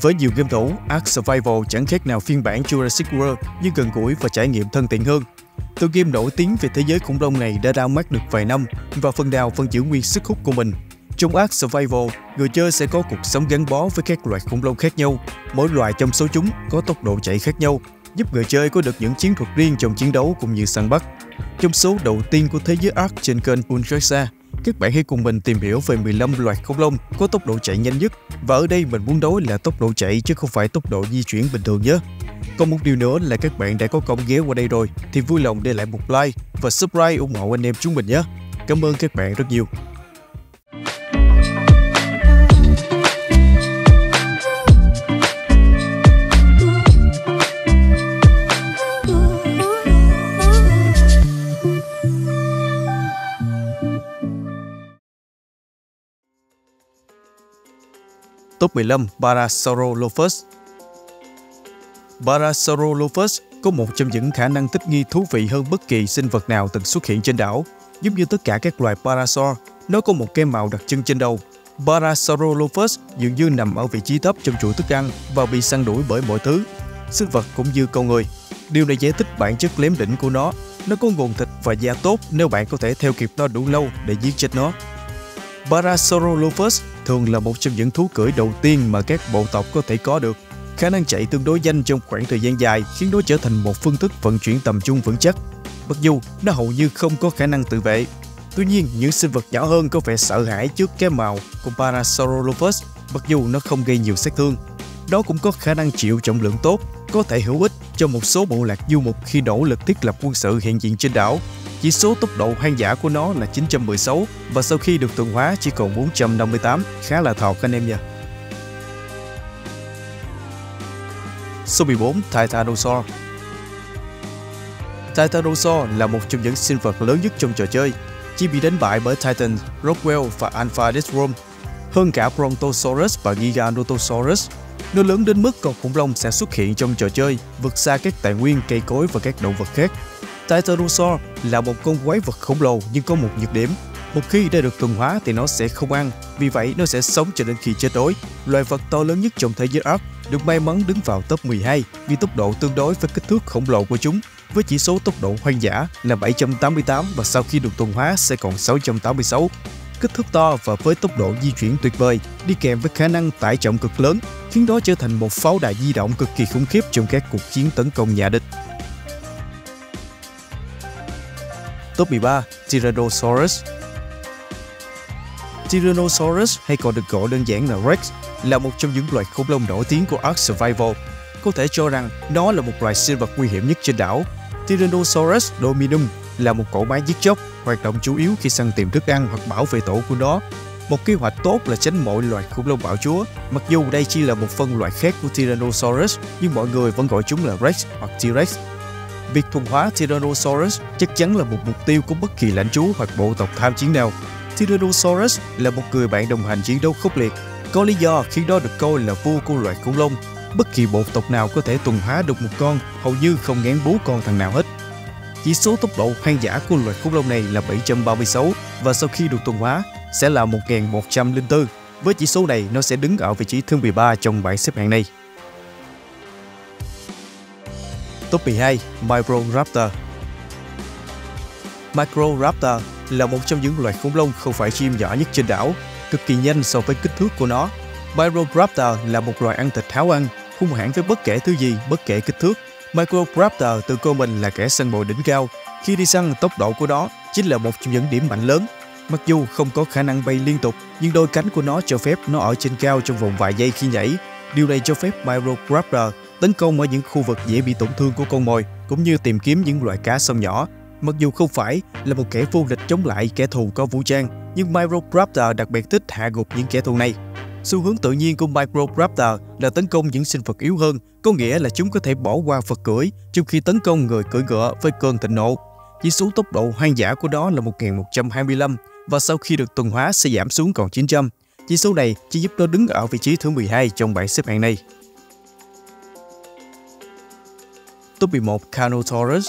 Với nhiều game thủ, Ark Survival chẳng khác nào phiên bản Jurassic World nhưng gần gũi và trải nghiệm thân thiện hơn. Tựa game nổi tiếng về thế giới khủng long này đã ra mắt được vài năm và phần nào vẫn giữ nguyên sức hút của mình. Trong Ark Survival, người chơi sẽ có cuộc sống gắn bó với các loài khủng long khác nhau. Mỗi loài trong số chúng có tốc độ chạy khác nhau, giúp người chơi có được những chiến thuật riêng trong chiến đấu cũng như săn bắt. Trong số đầu tiên của thế giới Ark trên kênh Punjaxa, các bạn hãy cùng mình tìm hiểu về 15 loài khủng long có tốc độ chạy nhanh nhất và ở đây mình muốn nói là tốc độ chạy chứ không phải tốc độ di chuyển bình thường nhé. Còn một điều nữa là các bạn đã có công ghé qua đây rồi, thì vui lòng để lại một like và subscribe ủng hộ anh em chúng mình nhé. Cảm ơn các bạn rất nhiều. Top 15 Parasaurolophus Parasaurolophus có một trong những khả năng thích nghi thú vị hơn bất kỳ sinh vật nào từng xuất hiện trên đảo. Giống như tất cả các loài parasaur, nó có một cái màu đặc trưng trên đầu. Parasaurolophus dường như nằm ở vị trí thấp trong chuỗi thức ăn và bị săn đuổi bởi mọi thứ, sinh vật cũng như con người. Điều này giải thích bản chất lém đỉnh của nó. Nó có nguồn thịt và da tốt nếu bạn có thể theo kịp nó đủ lâu để giết chết nó. Parasaurolophus thường là một trong những thú cưỡi đầu tiên mà các bộ tộc có thể có được. Khả năng chạy tương đối nhanh trong khoảng thời gian dài khiến nó trở thành một phương thức vận chuyển tầm trung vững chắc. Mặc dù nó hầu như không có khả năng tự vệ. Tuy nhiên, những sinh vật nhỏ hơn có vẻ sợ hãi trước cái màu của Parasaurolophus mặc dù nó không gây nhiều sát thương. Đó cũng có khả năng chịu trọng lượng tốt, có thể hữu ích cho một số bộ lạc du mục khi nỗ lực thiết lập quân sự hiện diện trên đảo chỉ số tốc độ hoang dã của nó là 916 và sau khi được thuần hóa chỉ còn 458, khá là thọt anh em nha. Số 14, Titanosaur Titanosaur là một trong những sinh vật lớn nhất trong trò chơi, chỉ bị đánh bại bởi Titan, Rockwell và Alpha Destrom. Hơn cả Brontosaurus và Giganotosaurus, nó lớn đến mức con khủng long sẽ xuất hiện trong trò chơi, vượt xa các tài nguyên, cây cối và các động vật khác. Titanosaur là một con quái vật khổng lồ nhưng có một nhược điểm. Một khi đã được thuần hóa thì nó sẽ không ăn, vì vậy nó sẽ sống cho đến khi chết đói. Loài vật to lớn nhất trong thế giới Ark được may mắn đứng vào top 12 vì tốc độ tương đối với kích thước khổng lồ của chúng, với chỉ số tốc độ hoang dã là 788 và sau khi được thuần hóa sẽ còn 686. Kích thước to và với tốc độ di chuyển tuyệt vời, đi kèm với khả năng tải trọng cực lớn, khiến đó trở thành một pháo đài di động cực kỳ khủng khiếp trong các cuộc chiến tấn công nhà địch. Top 13 Tyrannosaurus Tyrannosaurus hay còn được gọi đơn giản là Rex là một trong những loài khủng long nổi tiếng của Ark Survival. Có thể cho rằng nó là một loài sinh vật nguy hiểm nhất trên đảo. Tyrannosaurus dominum là một cỗ máy giết chóc, hoạt động chủ yếu khi săn tìm thức ăn hoặc bảo vệ tổ của nó. Một kế hoạch tốt là tránh mọi loài khủng long bạo chúa. Mặc dù đây chỉ là một phân loại khác của Tyrannosaurus, nhưng mọi người vẫn gọi chúng là Rex hoặc T-Rex Việc thuần hóa Tyrannosaurus chắc chắn là một mục tiêu của bất kỳ lãnh chúa hoặc bộ tộc tham chiến nào. Tyrannosaurus là một người bạn đồng hành chiến đấu khốc liệt, có lý do khiến đó được coi là vua của loài khủng long. Bất kỳ bộ tộc nào có thể thuần hóa được một con hầu như không ngán bú con thằng nào hết. Chỉ số tốc độ hoang dã của loài khủng long này là 736 và sau khi được thuần hóa sẽ là 1104. Với chỉ số này, nó sẽ đứng ở vị trí thứ 13 trong bảng xếp hạng này. Top 12 Microraptor Microraptor là một trong những loài khủng long không phải chim nhỏ nhất trên đảo, cực kỳ nhanh so với kích thước của nó. Microraptor là một loài ăn thịt tháo ăn, hung hãn với bất kể thứ gì, bất kể kích thước. Microraptor tự coi mình là kẻ săn mồi đỉnh cao. Khi đi săn, tốc độ của nó chính là một trong những điểm mạnh lớn. Mặc dù không có khả năng bay liên tục, nhưng đôi cánh của nó cho phép nó ở trên cao trong vòng vài giây khi nhảy. Điều này cho phép Microraptor tấn công ở những khu vực dễ bị tổn thương của con mồi, cũng như tìm kiếm những loại cá sông nhỏ. Mặc dù không phải là một kẻ vô địch chống lại kẻ thù có vũ trang, nhưng Microraptor đặc biệt thích hạ gục những kẻ thù này. Xu hướng tự nhiên của Microraptor là tấn công những sinh vật yếu hơn, có nghĩa là chúng có thể bỏ qua vật cưỡi trong khi tấn công người cưỡi ngựa với cơn thịnh nộ. Chỉ số tốc độ hoang dã của đó là 1125 và sau khi được tuần hóa sẽ giảm xuống còn 900. Chỉ số này chỉ giúp nó đứng ở vị trí thứ 12 trong bảng xếp hạng này. Top 11 Carnotaurus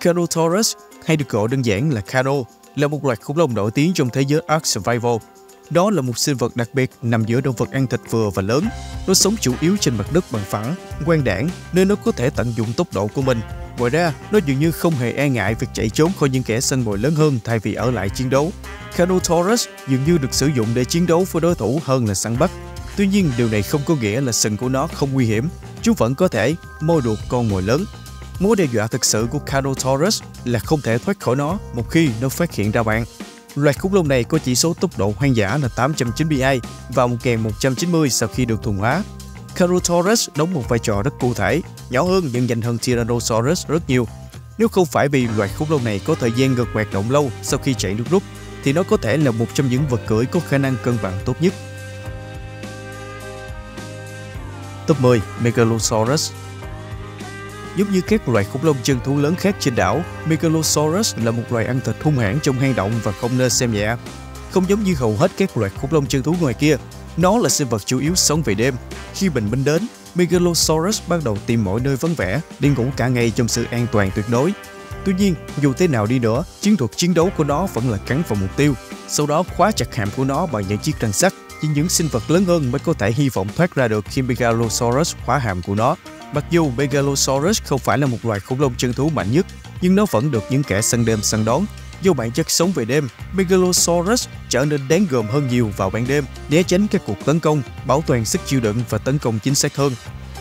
Carnotaurus hay được gọi đơn giản là Carno là một loài khủng long nổi tiếng trong thế giới Ark Survival. Đó là một sinh vật đặc biệt nằm giữa động vật ăn thịt vừa và lớn. Nó sống chủ yếu trên mặt đất bằng phẳng, quang đảng nên nó có thể tận dụng tốc độ của mình. Ngoài ra, nó dường như không hề e ngại việc chạy trốn khỏi những kẻ săn mồi lớn hơn thay vì ở lại chiến đấu. Carnotaurus dường như được sử dụng để chiến đấu với đối thủ hơn là săn bắt. Tuy nhiên, điều này không có nghĩa là sừng của nó không nguy hiểm. Chúng vẫn có thể môi được con mồi lớn. Mối đe dọa thực sự của Carnotaurus là không thể thoát khỏi nó một khi nó phát hiện ra bạn. Loài khủng long này có chỉ số tốc độ hoang dã là 892 và 1190 sau khi được thuần hóa. Carnotaurus đóng một vai trò rất cụ thể, nhỏ hơn nhưng nhanh hơn Tyrannosaurus rất nhiều. Nếu không phải vì loài khủng long này có thời gian ngược hoạt động lâu sau khi chạy nước rút, thì nó có thể là một trong những vật cưỡi có khả năng cân bằng tốt nhất. Top 10 Megalosaurus Giống như các loài khủng long chân thú lớn khác trên đảo, Megalosaurus là một loài ăn thịt hung hãn trong hang động và không nên xem nhẹ. Không giống như hầu hết các loài khủng long chân thú ngoài kia, nó là sinh vật chủ yếu sống về đêm. Khi bình minh đến, Megalosaurus bắt đầu tìm mọi nơi vắng vẻ để ngủ cả ngày trong sự an toàn tuyệt đối. Tuy nhiên, dù thế nào đi nữa, chiến thuật chiến đấu của nó vẫn là cắn vào mục tiêu, sau đó khóa chặt hàm của nó bằng những chiếc răng sắt. Chỉ những sinh vật lớn hơn mới có thể hy vọng thoát ra được khi Megalosaurus khóa hàm của nó. Mặc dù Megalosaurus không phải là một loài khủng long chân thú mạnh nhất, nhưng nó vẫn được những kẻ săn đêm săn đón. Do bản chất sống về đêm, Megalosaurus trở nên đáng gờm hơn nhiều vào ban đêm, né tránh các cuộc tấn công, bảo toàn sức chịu đựng và tấn công chính xác hơn.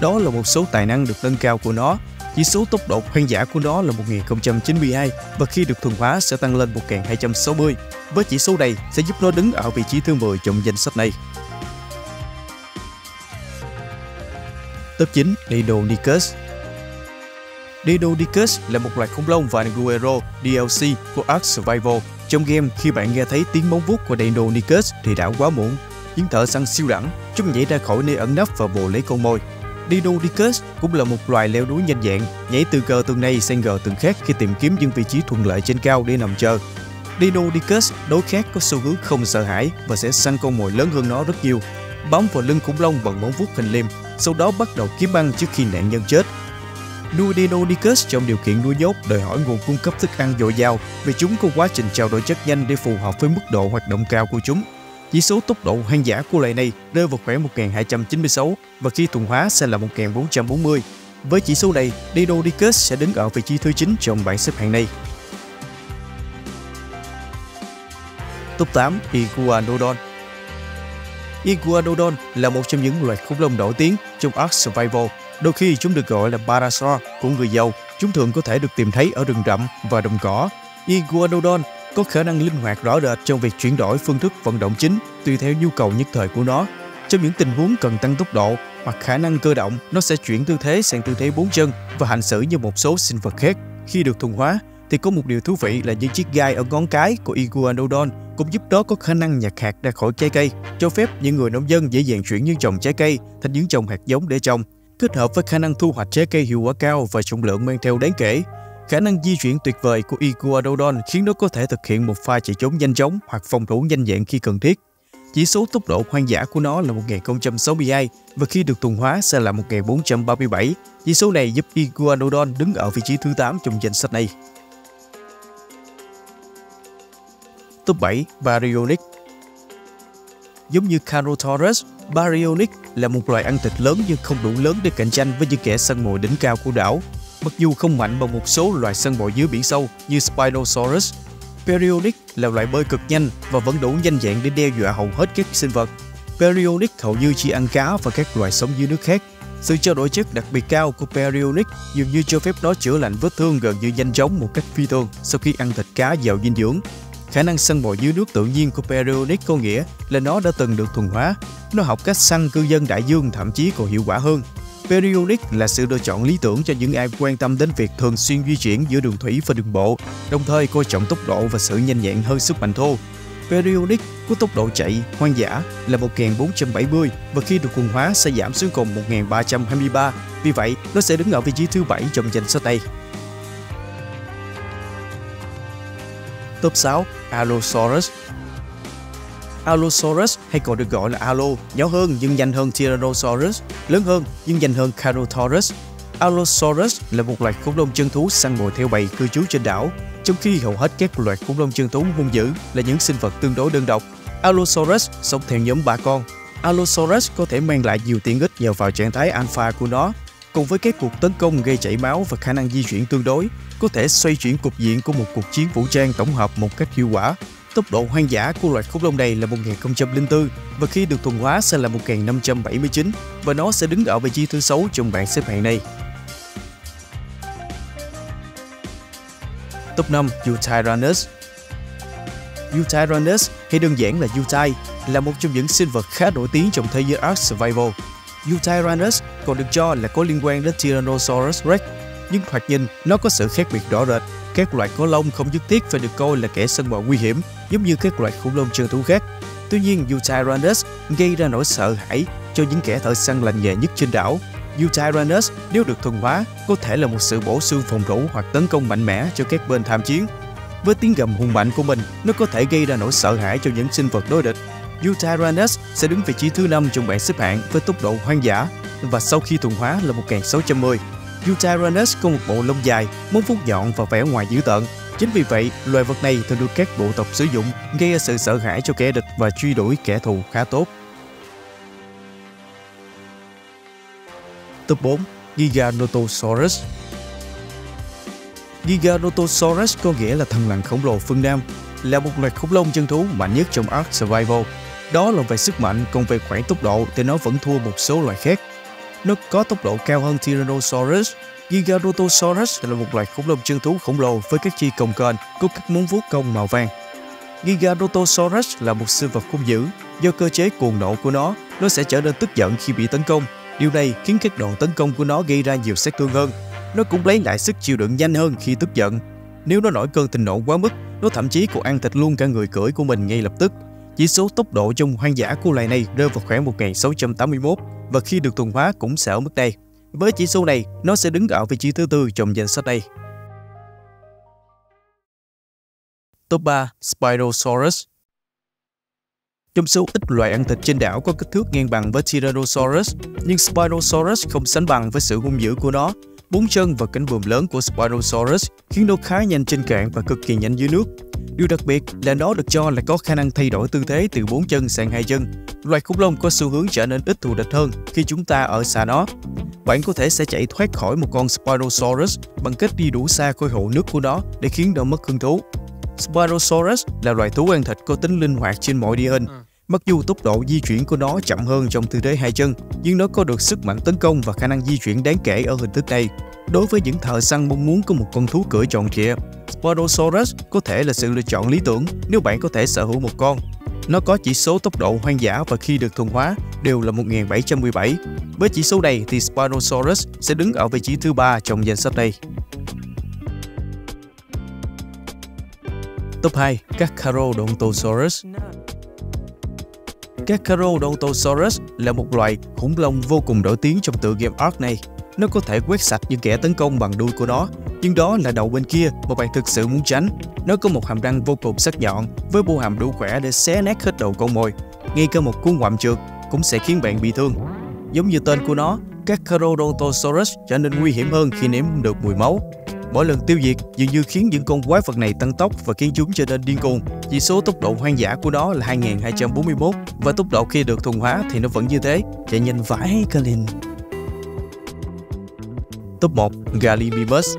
Đó là một số tài năng được nâng cao của nó. Chỉ số tốc độ hoang dã của nó là 1092 và khi được thuần hóa sẽ tăng lên 1260. Với chỉ số này sẽ giúp nó đứng ở vị trí thứ 10 trong danh sách này. Top 9 Deinonychus Deinonychus là một loài khủng long và DLC của Ark Survival. Trong game, khi bạn nghe thấy tiếng móng vuốt của Deinonychus thì đã quá muộn. Những thợ săn siêu đẳng, chúng nhảy ra khỏi nơi ẩn nấp và bồ lấy con mồi. Deinonychus cũng là một loài leo núi nhanh nhẹn, nhảy từ gờ tường này sang gờ tường khác khi tìm kiếm những vị trí thuận lợi trên cao để nằm chờ. Deinonychus đối khác có xu hướng không sợ hãi và sẽ săn con mồi lớn hơn nó rất nhiều. Bám vào lưng khủng long bằng móng vuốt hình liềm, sau đó bắt đầu kiếm ăn trước khi nạn nhân chết. Nuôi Deinonychus trong điều kiện nuôi nhốt đòi hỏi nguồn cung cấp thức ăn dồi dào vì chúng có quá trình trao đổi chất nhanh để phù hợp với mức độ hoạt động cao của chúng. Chỉ số tốc độ hoang dã của loài này rơi vào khoảng 1296 và khi thuần hóa sẽ là 1440. Với chỉ số này, Deinonychus sẽ đứng ở vị trí thứ 9 trong bảng xếp hạng này. Top 8 Iguanodon Iguanodon là một trong những loài khủng long nổi tiếng trong Ark Survival. Đôi khi chúng được gọi là Parasaur của người giàu. Chúng thường có thể được tìm thấy ở rừng rậm và đồng cỏ. Iguanodon có khả năng linh hoạt rõ rệt trong việc chuyển đổi phương thức vận động chính tùy theo nhu cầu nhất thời của nó. Trong những tình huống cần tăng tốc độ hoặc khả năng cơ động, nó sẽ chuyển tư thế sang tư thế bốn chân và hành xử như một số sinh vật khác. Khi được thuần hóa, thì có một điều thú vị là những chiếc gai ở ngón cái của Iguanodon cũng giúp nó có khả năng nhặt hạt ra khỏi trái cây, cho phép những người nông dân dễ dàng chuyển những trồng trái cây thành những trồng hạt giống để trồng. Kết hợp với khả năng thu hoạch trái cây hiệu quả cao và trọng lượng mang theo đáng kể, khả năng di chuyển tuyệt vời của Iguanodon khiến nó có thể thực hiện một pha chạy trốn nhanh chóng hoặc phòng thủ nhanh nhẹn khi cần thiết. Chỉ số tốc độ hoang dã của nó là 1062 và khi được tuần hóa sẽ là 1437. Chỉ số này giúp Iguanodon đứng ở vị trí thứ 8 trong danh sách này. Top 7 Baryonyx Giống như Carnotaurus, Baryonyx là một loài ăn thịt lớn nhưng không đủ lớn để cạnh tranh với những kẻ săn mồi đỉnh cao của đảo. Mặc dù không mạnh bằng một số loài săn mồi dưới biển sâu như Spinosaurus, Periodic là loại bơi cực nhanh và vẫn đủ nhanh dạng để đe dọa hầu hết các sinh vật. Periodic hầu như chỉ ăn cá và các loài sống dưới nước khác. Sự trao đổi chất đặc biệt cao của Periodic dường như cho phép nó chữa lành vết thương gần như nhanh chóng một cách phi thường sau khi ăn thịt cá giàu dinh dưỡng. Khả năng săn mồi dưới nước tự nhiên của Periodic có nghĩa là nó đã từng được thuần hóa. Nó học cách săn cư dân đại dương thậm chí còn hiệu quả hơn. Periodic là sự lựa chọn lý tưởng cho những ai quan tâm đến việc thường xuyên di chuyển giữa đường thủy và đường bộ, đồng thời coi trọng tốc độ và sự nhanh nhẹn hơn sức mạnh thô. Periodic có tốc độ chạy hoang dã là 1470 và khi được quần hóa sẽ giảm xuống còn 1323. Vì vậy, nó sẽ đứng ở vị trí thứ bảy trong danh sách này. Top 6 Allosaurus Allosaurus hay còn được gọi là Allo, nhỏ hơn nhưng nhanh hơn Tyrannosaurus, lớn hơn nhưng nhanh hơn Carnotaurus. Allosaurus là một loài khủng long chân thú săn mồi theo bầy cư trú trên đảo, trong khi hầu hết các loài khủng long chân thú hung dữ là những sinh vật tương đối đơn độc. Allosaurus sống theo nhóm ba con. Allosaurus có thể mang lại nhiều tiện ích nhờ vào trạng thái alpha của nó, cùng với các cuộc tấn công gây chảy máu và khả năng di chuyển tương đối, có thể xoay chuyển cục diện của một cuộc chiến vũ trang tổng hợp một cách hiệu quả. Tốc độ hoang dã của loài khủng long này là 1004 và khi được thuần hóa sẽ là 1579 và nó sẽ đứng ở vị trí thứ 6 trong bảng xếp hạng này. Top 5 Eutyrannus Eutyrannus hay đơn giản là Euty là một trong những sinh vật khá nổi tiếng trong thế giới Ark Survival. Eutyrannus còn được cho là có liên quan đến Tyrannosaurus Rex, nhưng thoạt nhìn nó có sự khác biệt rõ rệt. Các loài có lông không nhất thiết phải được coi là kẻ săn bò nguy hiểm giống như các loài khủng long trường thú khác. Tuy nhiên, Utahranus gây ra nỗi sợ hãi cho những kẻ thợ săn lành nghề nhất trên đảo. Utahranus nếu được thuần hóa có thể là một sự bổ sung phòng thủ hoặc tấn công mạnh mẽ cho các bên tham chiến. Với tiếng gầm hùng mạnh của mình, nó có thể gây ra nỗi sợ hãi cho những sinh vật đối địch. Utahranus sẽ đứng vị trí thứ 5 trong bảng xếp hạng với tốc độ hoang dã và sau khi thuần hóa là 1610. Eutyrannus có một bộ lông dài, móng vuốt nhọn và vẻ ngoài dữ tợn. Chính vì vậy, loài vật này thường được các bộ tộc sử dụng gây ra sự sợ hãi cho kẻ địch và truy đuổi kẻ thù khá tốt. Top 4. Giganotosaurus Giganotosaurus có nghĩa là thần lằn khổng lồ phương Nam, là một loài khủng long chân thú mạnh nhất trong Ark Survival. Đó là về sức mạnh, còn về khoảng tốc độ thì nó vẫn thua một số loài khác. Nó có tốc độ cao hơn Tyrannosaurus. Giganotosaurus là một loài khủng long chân thú khổng lồ với các chi cồng kềnh, có các móng vuốt cong màu vàng. Giganotosaurus là một sinh vật hung dữ. Do cơ chế cuồng nộ của nó, nó sẽ trở nên tức giận khi bị tấn công. Điều này khiến các đòn tấn công của nó gây ra nhiều sát thương hơn. Nó cũng lấy lại sức chịu đựng nhanh hơn khi tức giận. Nếu nó nổi cơn thịnh nộ quá mức, nó thậm chí còn ăn thịt luôn cả người cưỡi của mình ngay lập tức. Chỉ số tốc độ trong hoang dã của loài này rơi vào khoảng 1681 và khi được tuần hóa cũng sẽ ở mức đây. Với chỉ số này, nó sẽ đứng ở vị trí thứ tư trong danh sách này. Top 3 Spinosaurus Trong số ít loài ăn thịt trên đảo có kích thước ngang bằng với Tyrannosaurus, nhưng Spinosaurus không sánh bằng với sự hung dữ của nó. Bốn chân và cánh buồm lớn của Spinosaurus khiến nó khá nhanh trên cạn và cực kỳ nhanh dưới nước. Điều đặc biệt là nó được cho là có khả năng thay đổi tư thế từ bốn chân sang hai chân. Loài khủng long có xu hướng trở nên ít thù địch hơn khi chúng ta ở xa nó. Bạn có thể sẽ chạy thoát khỏi một con Spinosaurus bằng cách đi đủ xa khỏi hồ nước của nó để khiến nó mất hứng thú. Spinosaurus là loài thú ăn thịt có tính linh hoạt trên mọi địa hình. Mặc dù tốc độ di chuyển của nó chậm hơn trong tư thế hai chân, nhưng nó có được sức mạnh tấn công và khả năng di chuyển đáng kể ở hình thức này. Đối với những thợ săn mong muốn có một con thú cưỡi tròn trịa, Spinosaurus có thể là sự lựa chọn lý tưởng nếu bạn có thể sở hữu một con. Nó có chỉ số tốc độ hoang dã và khi được thuần hóa đều là 1717. Với chỉ số này thì Spinosaurus sẽ đứng ở vị trí thứ ba trong danh sách này. Top 2. Carcharodontosaurus Carcharodontosaurus là một loài khủng long vô cùng nổi tiếng trong tựa game Ark này. Nó có thể quét sạch những kẻ tấn công bằng đuôi của nó, nhưng đó là đầu bên kia mà bạn thực sự muốn tránh. Nó có một hàm răng vô cùng sắc nhọn, với bộ hàm đủ khỏe để xé nát hết đầu con mồi. Ngay cả một cú ngoạm trượt cũng sẽ khiến bạn bị thương. Giống như tên của nó, Carcharodontosaurus trở nên nguy hiểm hơn khi nếm được mùi máu. Mỗi lần tiêu diệt dường như khiến những con quái vật này tăng tốc và khiến chúng trở nên điên cuồng. Chỉ số tốc độ hoang dã của nó là 2241 và tốc độ khi được thuần hóa thì nó vẫn như thế, chạy nhanh vãi Kalin. Top 1 Gallimimus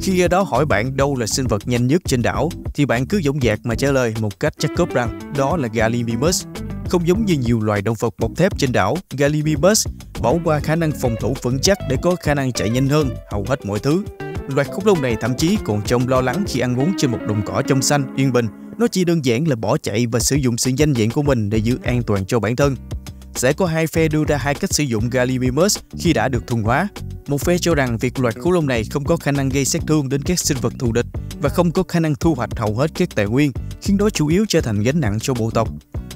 Khi ai đó hỏi bạn đâu là sinh vật nhanh nhất trên đảo, thì bạn cứ dõng dạc mà trả lời một cách chắc cốp rằng đó là Gallimimus. Không giống như nhiều loài động vật bọc thép trên đảo, Gallimimus bỏ qua khả năng phòng thủ vững chắc để có khả năng chạy nhanh hơn hầu hết mọi thứ. Loài khủng long này thậm chí còn trông lo lắng khi ăn uống trên một đồng cỏ trong xanh, yên bình. Nó chỉ đơn giản là bỏ chạy và sử dụng sự danh diện của mình để giữ an toàn cho bản thân. Sẽ có hai phe đưa ra hai cách sử dụng Gallimimus khi đã được thuần hóa. Một phe cho rằng việc loài khủng long này không có khả năng gây sát thương đến các sinh vật thù địch và không có khả năng thu hoạch hầu hết các tài nguyên, khiến nó chủ yếu trở thành gánh nặng cho bộ tộc.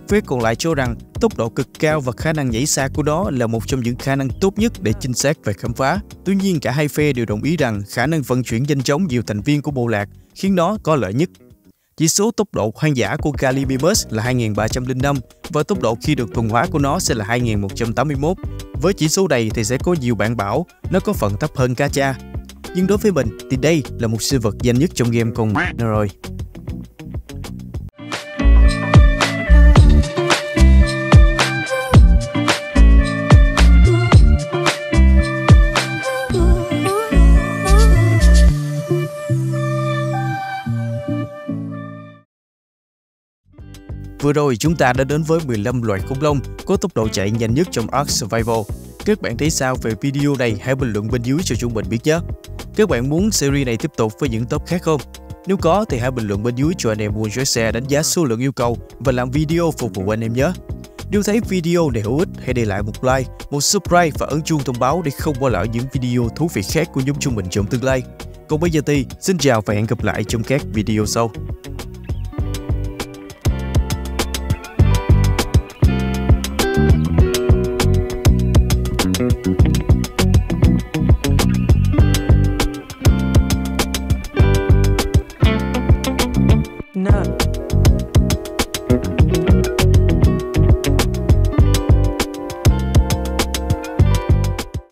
Viết còn lại cho rằng tốc độ cực cao và khả năng nhảy xa của nó là một trong những khả năng tốt nhất để chính xác và khám phá. Tuy nhiên, cả hai phe đều đồng ý rằng khả năng vận chuyển nhanh chóng nhiều thành viên của bộ lạc khiến nó có lợi nhất. Chỉ số tốc độ hoang dã của Gallimimus là 2305 và tốc độ khi được thuần hóa của nó sẽ là 2181. Với chỉ số này thì sẽ có nhiều bạn bảo, nó có phần thấp hơn Kacha. Nhưng đối với mình thì đây là một sinh vật nhanh nhất trong game con rồi. Vừa rồi chúng ta đã đến với 15 loài khủng long có tốc độ chạy nhanh nhất trong Ark Survival. Các bạn thấy sao về video này hãy bình luận bên dưới cho chúng mình biết nhé. Các bạn muốn series này tiếp tục với những top khác không? Nếu có thì hãy bình luận bên dưới cho anh em One Share đánh giá số lượng yêu cầu và làm video phục vụ anh em nhé. Nếu thấy video này hữu ích, hãy để lại một like, một subscribe và ấn chuông thông báo để không bỏ lỡ những video thú vị khác của nhóm chúng mình trong tương lai. Còn bây giờ thì, xin chào và hẹn gặp lại trong các video sau.